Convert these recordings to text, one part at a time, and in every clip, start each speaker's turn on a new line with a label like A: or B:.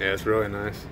A: Yeah, it's really nice.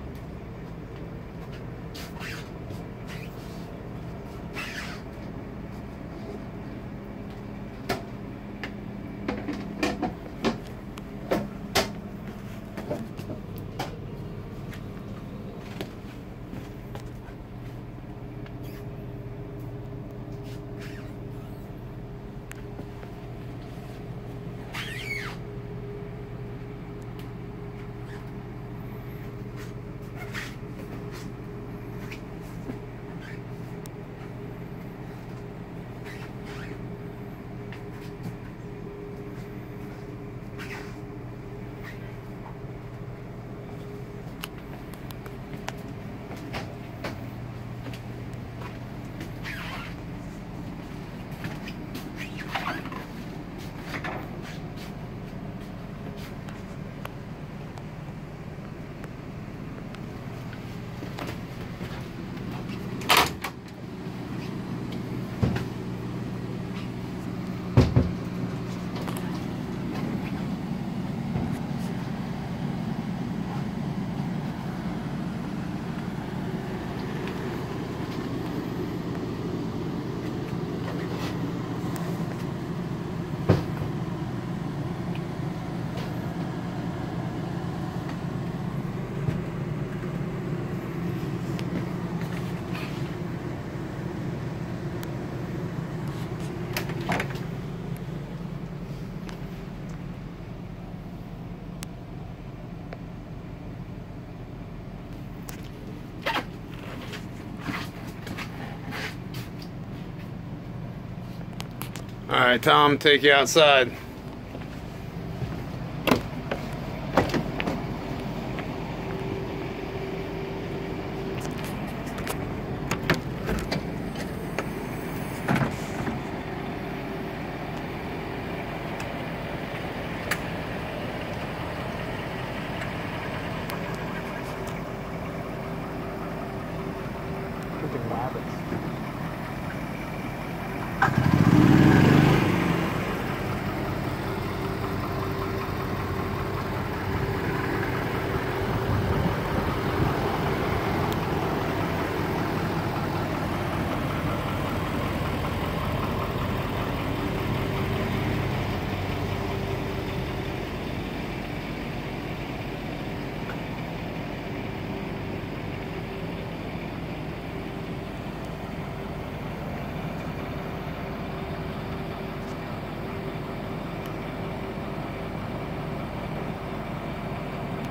A: Alright, Tom, take you outside.